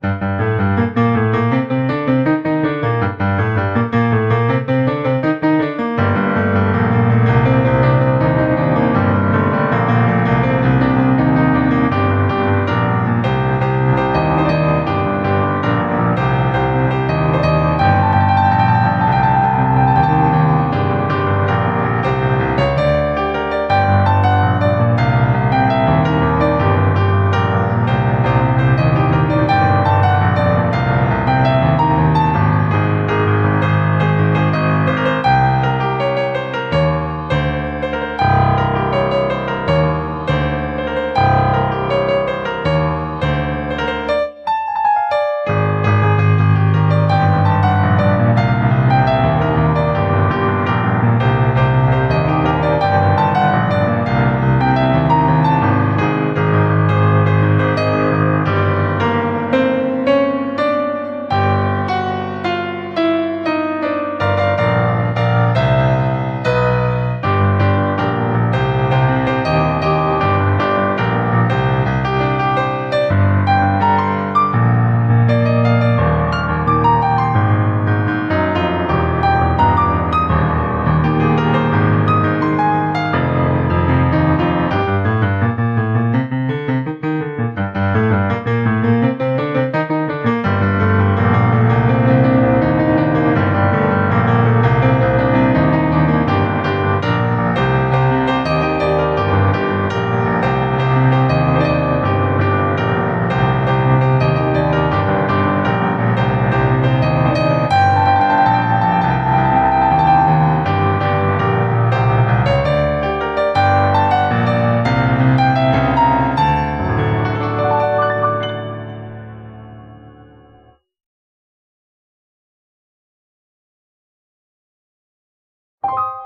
Bye. you.